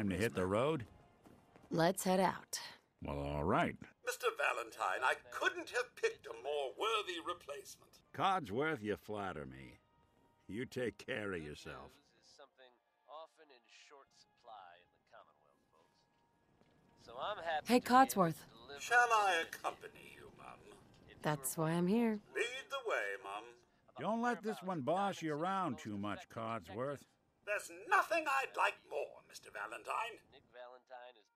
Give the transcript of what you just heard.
Time to hit the road? Let's head out. Well, all right. Mr. Valentine, I couldn't have picked a more worthy replacement. Codsworth, you flatter me. You take care of yourself. Is something often in short supply in the Commonwealth, folks. So I'm happy. Hey, to be able to Codsworth. Shall I accompany you, Mum? That's why I'm here. Lead the way, Mum. Don't let this one boss you around too much, Codsworth. There's nothing I'd like more, Mr. Valentine. Nick Valentine is